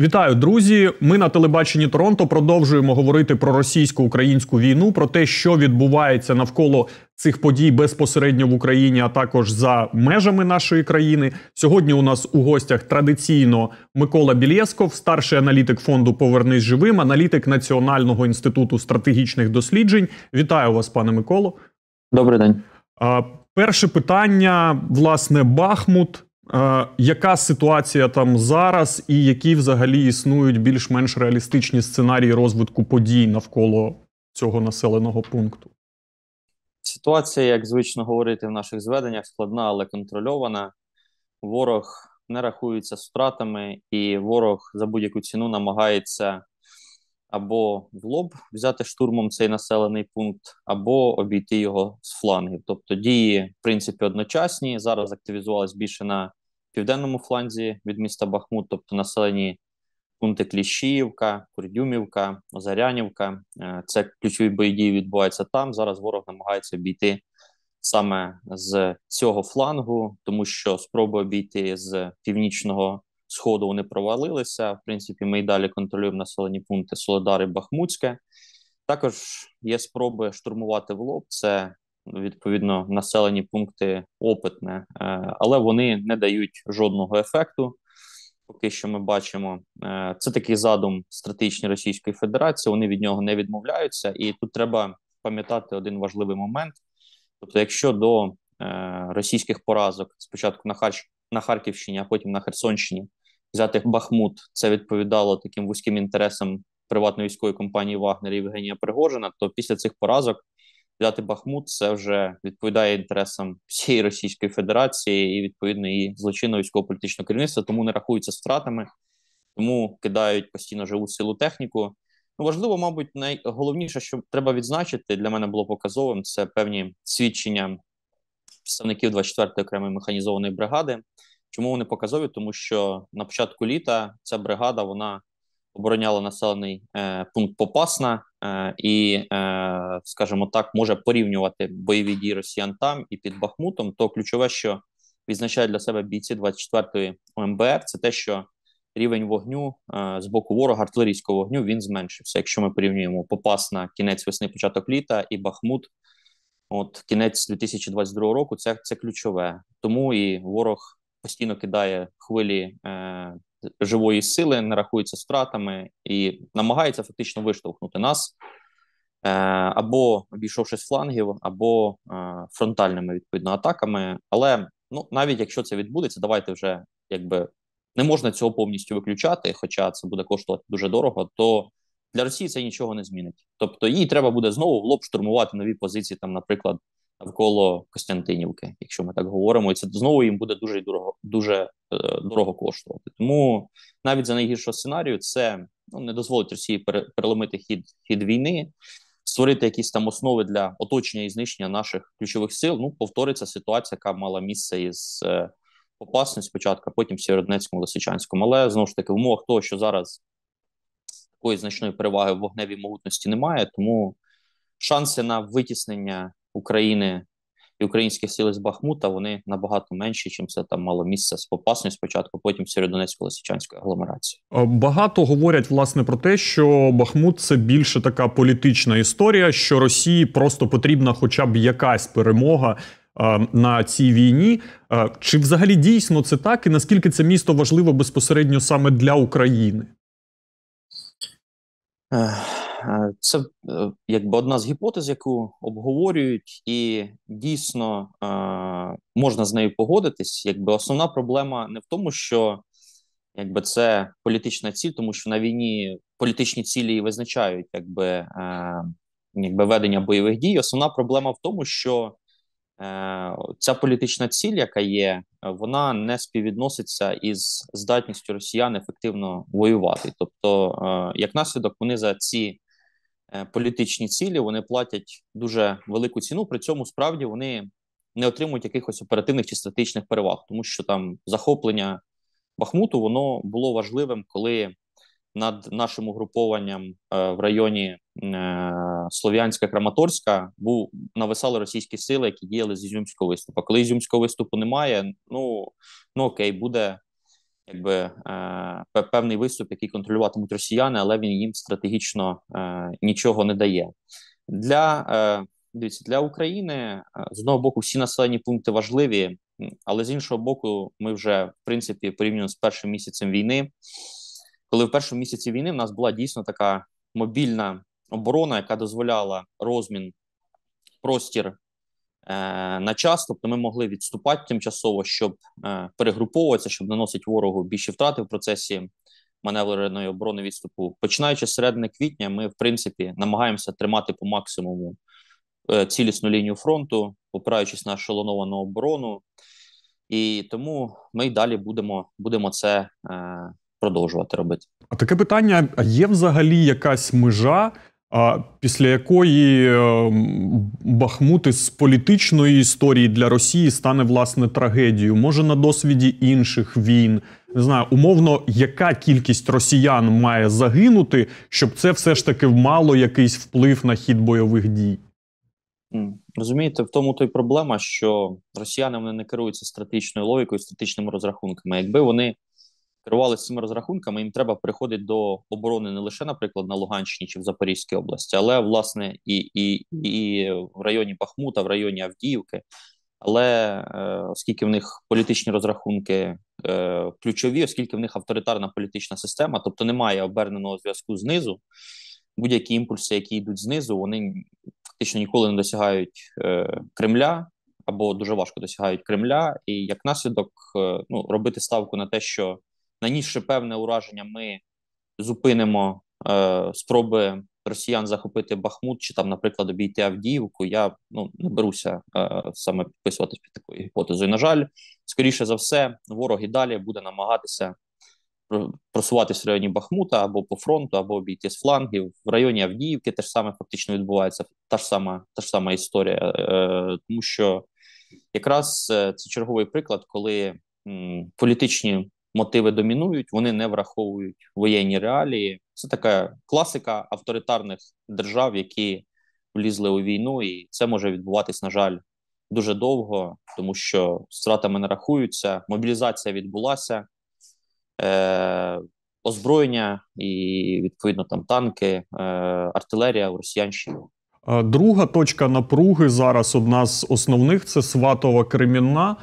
Вітаю, друзі. Ми на телебаченні Торонто продовжуємо говорити про російсько-українську війну, про те, що відбувається навколо цих подій безпосередньо в Україні, а також за межами нашої країни. Сьогодні у нас у гостях традиційно Микола Білєсков, старший аналітик фонду Повернись живим, аналітик Національного інституту стратегічних досліджень. Вітаю вас, пане Миколо. Добрий день. Перше питання: власне, Бахмут. Яка ситуація там зараз, і які взагалі існують більш-менш реалістичні сценарії розвитку подій навколо цього населеного пункту? Ситуація, як звично говорити в наших зведеннях, складна, але контрольована. Ворог не рахується з втратами, і ворог за будь-яку ціну намагається або в лоб взяти штурмом цей населений пункт, або обійти його з флангів. Тобто дії, в принципі, одночасні. Зараз активізувалась більше на південному фланзі від міста Бахмут, тобто населені пункти Кліщіївка, Курдюмівка, Озарянівка. Е, це ключові бої дії відбуваються там. Зараз ворог намагається обійти саме з цього флангу, тому що спроби обійти з північного сходу вони провалилися. В принципі, ми й далі контролюємо населені пункти Солодар і Бахмутське. Також є спроби штурмувати в лоб. Це відповідно населені пункти опитне, е, але вони не дають жодного ефекту. Поки що ми бачимо, е, це такий задум стратегічної Російської Федерації. Вони від нього не відмовляються, і тут треба пам'ятати один важливий момент. Тобто, якщо до е, російських поразок спочатку на Харч на Харківщині, а потім на Херсонщині взяти Бахмут, це відповідало таким вузьким інтересам приватної військової компанії Вагнер і Євгенія Пригожина, то після цих поразок взяти Бахмут це вже відповідає інтересам всієї Російської Федерації і відповідно і злочинного військово-політичного керівництва, тому не рахуються стратами, тому кидають постійно живу силу техніку. Ну, важливо, мабуть, найголовніше, що треба відзначити для мене було показовим, це певні свідчення представників 24-ї окремої механізованої бригади. Чому вони показові? Тому що на початку літа ця бригада вона обороняла населений е, пункт Попасна е, і, е, скажімо так, може порівнювати бойові дії росіян там і під Бахмутом. То ключове, що відзначає для себе бійці 24-ї ОМБР, це те, що рівень вогню е, з боку ворога артилерійського вогню він зменшився. Якщо ми порівнюємо Попасна кінець весни, початок літа і Бахмут. От кінець 2022 року, це це ключове, тому і ворог постійно кидає хвилі е, живої сили, не рахується стратами і намагається фактично виштовхнути нас е, або обійшовши з флангів, або е, фронтальними відповідно атаками. Але ну навіть якщо це відбудеться, давайте вже якби не можна цього повністю виключати, хоча це буде коштувати дуже дорого, то для Росії це нічого не змінить. Тобто їй треба буде знову в лоб штурмувати нові позиції, там, наприклад, навколо Костянтинівки, якщо ми так говоримо, і це знову їм буде дуже дорого дуже е, дорого коштувати. Тому навіть за найгіршого сценарію це ну не дозволить Росії переломити хід хід війни, створити якісь там основи для оточення і знищення наших ключових сил. Ну повториться ситуація, яка мала місце із е, Попасним спочатку, а потім Сєвєродонецькому, Лисичанському. Але знову ж таки, в умовах того, що зараз такої значної переваги в вогневій могутності немає, тому шанси на витіснення України і українських сил з Бахмута вони набагато менші, чим це там мало місце з Попасною спочатку, потім Сєвєродонецько лисичанської агломерації. Багато говорять власне про те, що Бахмут це більше така політична історія, що Росії просто потрібна, хоча б якась перемога. На цій війні чи взагалі дійсно це так, і наскільки це місто важливо безпосередньо саме для України? Е, це е, якби одна з гіпотез, яку обговорюють, і дійсно е, можна з нею погодитись. Якби основна проблема не в тому, що якби це політична ціль, тому що на війні політичні цілі визначають якби, якби ведення бойових дій. Основна проблема в тому, що ця політична ціль, яка є, вона не співвідноситься із здатністю росіян ефективно воювати. Тобто, як наслідок, вони за ці політичні цілі вони платять дуже велику ціну. При цьому справді вони не отримують якихось оперативних чи стратегічних переваг, тому що там захоплення Бахмуту воно було важливим, коли над нашим угрупованням е, в районі е, Слов'янська Краматорська був нависали російські сили, які діяли з Ізюмського виступу. Коли Ізюмського виступу немає, ну ну окей, буде якби е, певний виступ, який контролюватимуть росіяни, але він їм стратегічно е, нічого не дає. Для е, дивіться, для України е, з одного боку всі населені пункти важливі, але з іншого боку, ми вже в принципі порівняно з першим місяцем війни, коли в першому місяці війни в нас була дійсно така мобільна оборона, яка дозволяла розмін простір на час, тобто ми могли відступати тимчасово, щоб е, перегруповуватися, щоб наносити ворогу більші втрати в процесі маневреної оборони відступу. Починаючи з середини квітня, ми в принципі намагаємося тримати по максимуму е, цілісну лінію фронту, опираючись на шалоновану оборону, і тому ми й далі будемо, будемо це. Е, Продовжувати робити. А таке питання: є взагалі якась межа, після якої е, Бахмут із політичної історії для Росії стане власне трагедією? Може на досвіді інших війн? Не знаю, умовно, яка кількість росіян має загинути, щоб це все ж таки мало якийсь вплив на хід бойових дій? Розумієте, в тому то й проблема, що росіяни вони не керуються стратегічною логікою, стратегічними розрахунками. Якби вони керувалися цими розрахунками, їм треба приходити до оборони не лише, наприклад, на Луганщині чи в Запорізькій області, але власне і і, і в районі Бахмута, в районі Авдіївки. Але е, оскільки в них політичні розрахунки е, ключові, оскільки в них авторитарна політична система, тобто немає оберненого зв'язку знизу, будь-які імпульси, які йдуть знизу, вони фактично ніколи не досягають е, Кремля або дуже важко досягають Кремля, і як наслідок ну, робити ставку на те, що нанісши певне ураження, ми зупинимо е, спроби росіян захопити Бахмут чи там, наприклад, обійти Авдіївку. Я ну не беруся е, саме підписуватись під такою гіпотезою. На жаль, скоріше за все, ворог і далі буде намагатися просуватись в районі Бахмута або по фронту, або обійти з флангів в районі Авдіївки. Теж саме фактично відбувається та ж сама та ж сама історія, е, тому що якраз е, це черговий приклад, коли м, політичні мотиви домінують, вони не враховують воєнні реалії. Це така класика авторитарних держав, які влізли у війну, і це може відбуватись, на жаль, дуже довго, тому що стратами не рахуються. Мобілізація відбулася, е, озброєння і відповідно там танки, е, артилерія у росіянщині. Друга точка напруги зараз одна з основних це Сватова Кремінна.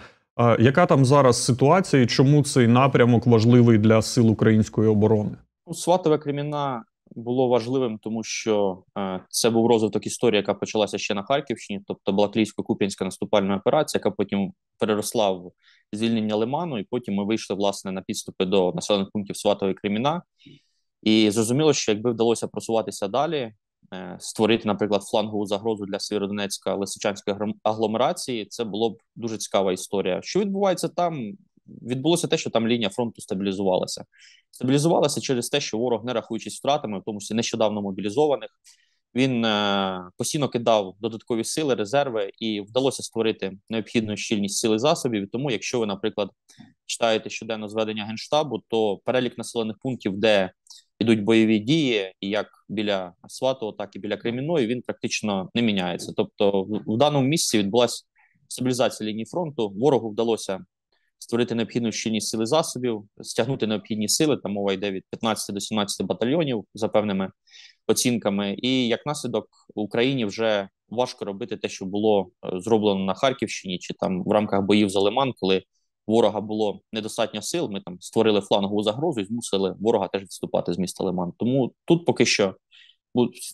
Яка там зараз ситуація і чому цей напрямок важливий для сил української оборони? Ну, Сватове Кремінна було важливим, тому що е, це був розвиток історії, яка почалася ще на Харківщині, тобто Балаклійсько-Куп'янська наступальна операція, яка потім переросла в звільнення Лиману, і потім ми вийшли власне на підступи до населених пунктів Сватової Креміна. І зрозуміло, що якби вдалося просуватися далі, створити, наприклад, флангову загрозу для Сєвєродонецька лисичанської агломерації, це було б дуже цікава історія. Що відбувається там? Відбулося те, що там лінія фронту стабілізувалася. Стабілізувалася через те, що ворог, не рахуючись втратами, в тому числі нещодавно мобілізованих, він е, постійно кидав додаткові сили, резерви, і вдалося створити необхідну щільність сили засобів. тому, якщо ви, наприклад, читаєте щоденно зведення генштабу, то перелік населених пунктів, де ідуть бойові дії, як біля Сватого, так і біля Кремінної, він практично не міняється. Тобто, в даному місці відбулася стабілізація лінії фронту. Ворогу вдалося створити необхідну щільність сили засобів, стягнути необхідні сили. Там мова йде від 15 до 17 батальйонів за певними оцінками. І як наслідок Україні вже важко робити те, що було е, зроблено на Харківщині, чи там в рамках боїв за Лиман, коли ворога було недостатньо сил. Ми там створили флангову загрозу і змусили ворога теж відступати з міста Лиман. Тому тут поки що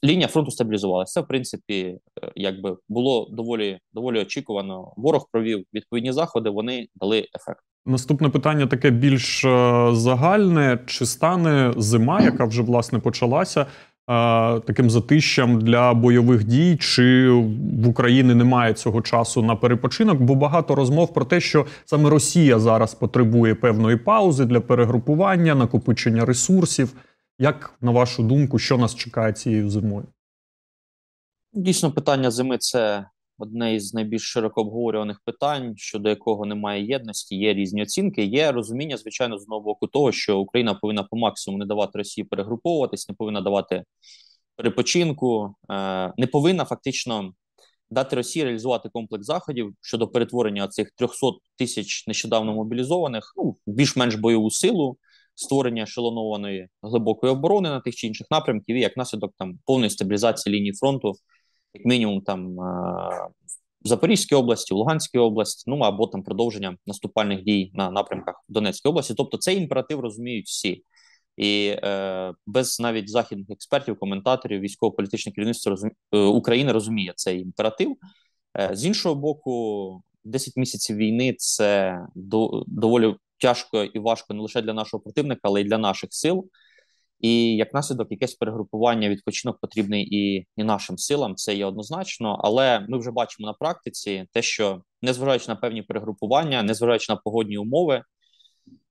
лінія фронту стабілізувалася. Це в принципі, е, якби було доволі доволі очікувано. Ворог провів відповідні заходи. Вони дали ефект. Наступне питання таке більш е, загальне: чи стане зима, яка вже власне почалася? Таким затищам для бойових дій, чи в Україні немає цього часу на перепочинок? Бо багато розмов про те, що саме Росія зараз потребує певної паузи для перегрупування, накопичення ресурсів. Як на вашу думку, що нас чекає цією зимою? Дійсно, питання зими це одне із найбільш широко обговорюваних питань, щодо якого немає єдності, є різні оцінки. Є розуміння, звичайно, з одного боку того, що Україна повинна по максимуму не давати Росії перегруповуватись, не повинна давати перепочинку, е, не повинна фактично дати Росії реалізувати комплекс заходів щодо перетворення цих 300 тисяч нещодавно мобілізованих ну більш-менш бойову силу, створення шелонованої глибокої оборони на тих чи інших напрямків, і як наслідок там повної стабілізації лінії фронту, як мінімум, там в Запорізькій області, в Луганській області, ну або там продовження наступальних дій на напрямках Донецької області. Тобто цей імператив розуміють всі. І е, без навіть західних експертів, коментаторів, військово-політичне керівництво розум... Е, України розуміє цей імператив. Е, з іншого боку, 10 місяців війни це до, доволі тяжко і важко не лише для нашого противника, але й для наших сил. І як наслідок, якесь перегрупування відпочинок потрібний і і нашим силам, це є однозначно. Але ми вже бачимо на практиці те, що незважаючи на певні перегрупування, незважаючи на погодні умови,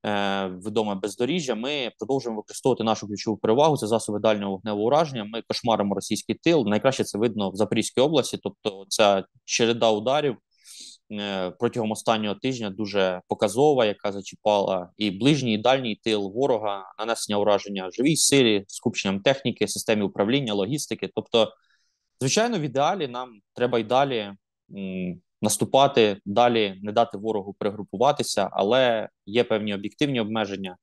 е, відоме бездоріжжя, ми продовжуємо використовувати нашу ключову перевагу. Це засоби дальнього вогневого ураження. Ми кошмаримо російський тил. Найкраще це видно в Запорізькій області, тобто ця череда ударів. Е, протягом останнього тижня дуже показова, яка зачіпала і ближній, і дальній тил ворога, нанесення ураження живій силі, скупченням техніки, системі управління, логістики. Тобто, звичайно, в ідеалі нам треба й далі м, наступати, далі не дати ворогу пригрупуватися, але є певні об'єктивні обмеження.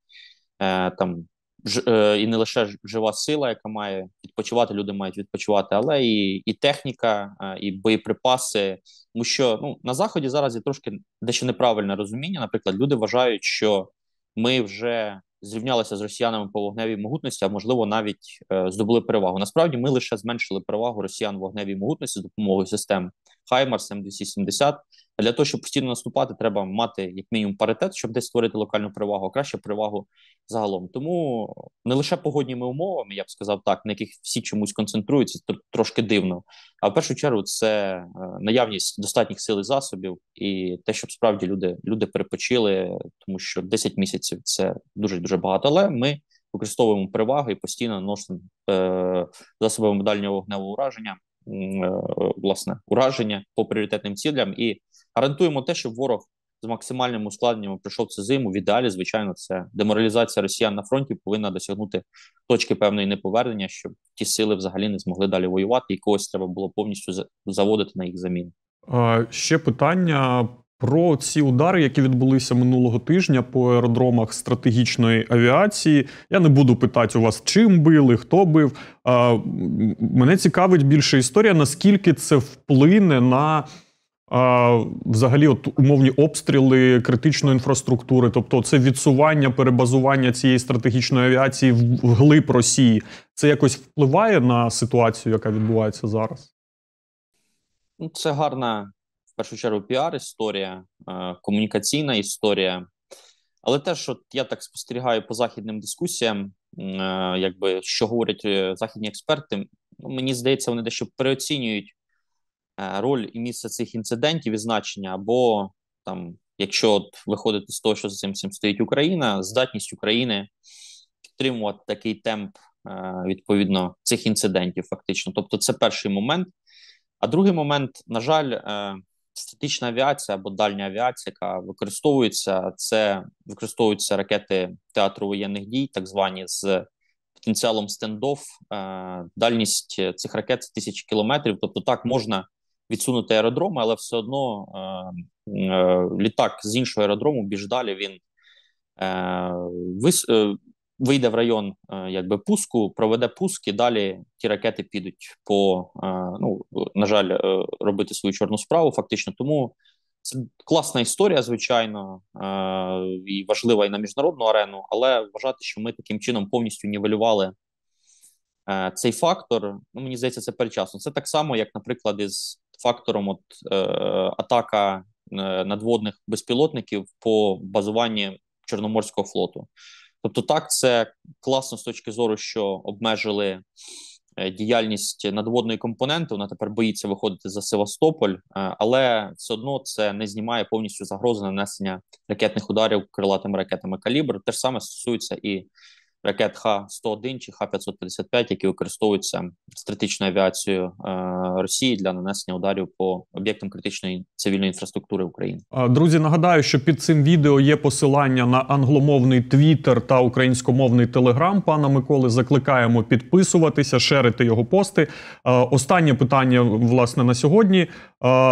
Е, там ж, е, і не лише жива сила, яка має відпочивати, люди мають відпочивати, але і і техніка, е, і боєприпаси. Тому що ну на заході зараз є трошки дещо неправильне розуміння. Наприклад, люди вважають, що ми вже зрівнялися з росіянами по вогневій могутності, а можливо навіть е, здобули перевагу. Насправді ми лише зменшили перевагу росіян вогневій могутності з допомогою систем Хаймарс М270. Для того, щоб постійно наступати, треба мати як мінімум паритет, щоб десь створити локальну перевагу, а краще перевагу загалом. Тому не лише погодніми умовами, я б сказав так, на яких всі чомусь концентруються, це трошки дивно. А в першу чергу це е, наявність достатніх сил і засобів, і те, щоб справді люди люди перепочили, тому що 10 місяців це дуже дуже багато. Але ми використовуємо переваги і постійно носимо е, засобами дальнього вогневого ураження. Е, власне ураження по пріоритетним цілям і гарантуємо те, щоб ворог з максимальним ускладненням прийшов цю зиму. В ідеалі, звичайно, це деморалізація росіян на фронті повинна досягнути точки певної неповернення, щоб ті сили взагалі не змогли далі воювати, і когось треба було повністю заводити на їх заміну. Ще питання про ці удари, які відбулися минулого тижня по аеродромах стратегічної авіації. Я не буду питати у вас, чим били, хто бив. Мене цікавить більше історія, наскільки це вплине на. Взагалі, от умовні обстріли критичної інфраструктури, тобто це відсування, перебазування цієї стратегічної авіації в глиб Росії, це якось впливає на ситуацію, яка відбувається зараз? Ну, це гарна першу чергу піар-історія, е, комунікаційна історія. Але теж, от я так спостерігаю по західним дискусіям, е, якби що говорять е, західні експерти, ну, мені здається, вони дещо переоцінюють роль і місце цих інцидентів і значення, або там, якщо от виходити з того, що за цим цим стоїть Україна, здатність України підтримувати такий темп відповідно цих інцидентів, фактично. Тобто, це перший момент. А другий момент, на жаль, статична авіація або дальня авіація, яка використовується, це використовуються ракети театру воєнних дій, так звані з потенціалом стендов. Е, дальність цих ракет це тисячі кілометрів. Тобто, так можна відсунути аеродроми, але все одно е, е, літак з іншого аеродрому більш далі він вийде в район е, якби пуску, проведе пуск і далі ті ракети підуть по е, ну на жаль, е, робити свою чорну справу. Фактично, тому це класна історія, звичайно, і важлива і на міжнародну арену, але вважати, що ми таким чином повністю нівелювали цей фактор. Ну мені здається, це перечасно. Це так само, як, наприклад, із фактором от атака надводних безпілотників по базуванні Чорноморського флоту. Тобто, так це класно з точки зору, що обмежили е, діяльність надводної компоненти. Вона тепер боїться виходити за Севастополь, е, але все одно це не знімає повністю загрози нанесення ракетних ударів крилатими ракетами калібр. Те ж саме стосується і ракет Х-101 чи Х-555, які використовуються стратегічною авіацією е, Росії для нанесення ударів по об'єктам критичної цивільної інфраструктури України. Друзі, нагадаю, що під цим відео є посилання на англомовний твіттер та українськомовний телеграм. Пана Миколи закликаємо підписуватися, шерити його пости. Останнє питання власне на сьогодні.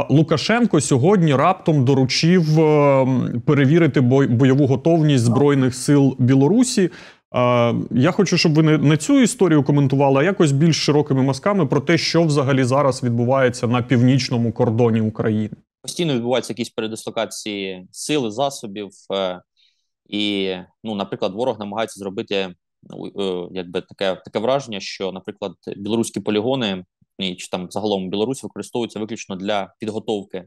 Лукашенко сьогодні раптом доручив ем, перевірити бойову готовність збройних сил Білорусі. Я хочу, щоб ви не цю історію коментували, а якось більш широкими мазками про те, що взагалі зараз відбувається на північному кордоні України. Постійно відбуваються якісь передислокації сили, засобів, е, і, ну, наприклад, ворог намагається зробити ну, е, якби таке таке враження, що, наприклад, білоруські полігони чи там загалом Білорусь використовуються виключно для підготовки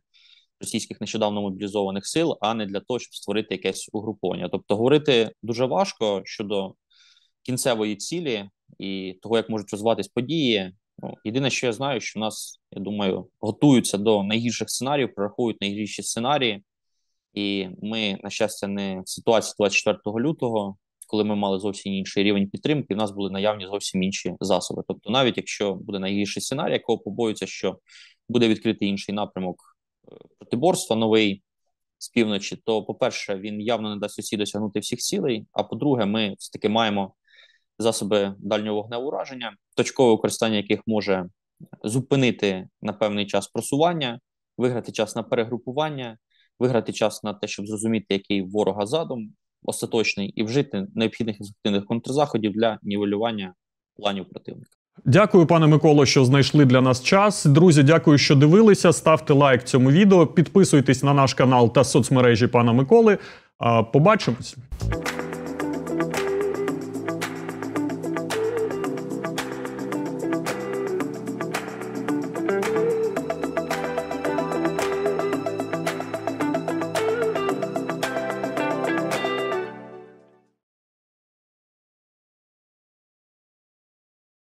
російських нещодавно мобілізованих сил, а не для того, щоб створити якесь угруповання. Тобто, говорити дуже важко щодо кінцевої цілі і того, як можуть розвиватись події. Ну, єдине, що я знаю, що нас, я думаю, готуються до найгірших сценаріїв, прорахують найгірші сценарії, і ми, на щастя, не в ситуації 24 лютого, коли ми мали зовсім інший рівень підтримки, в нас були наявні зовсім інші засоби. Тобто, навіть якщо буде найгірший сценарій, якого побоюється, що буде відкритий інший напрямок протиборства новий з півночі, то, по-перше, він явно не дасть усі досягнути всіх цілей. А по-друге, ми все таки маємо засоби дальнього вогневого ураження, точкове використання яких може зупинити на певний час просування, виграти час на перегрупування, виграти час на те, щоб зрозуміти, який ворога задум остаточний, і вжити необхідних ефективних контрзаходів для нівелювання планів противника. Дякую, пане Миколо, що знайшли для нас час. Друзі, дякую, що дивилися. Ставте лайк цьому відео, підписуйтесь на наш канал та соцмережі пана Миколи. Побачимось.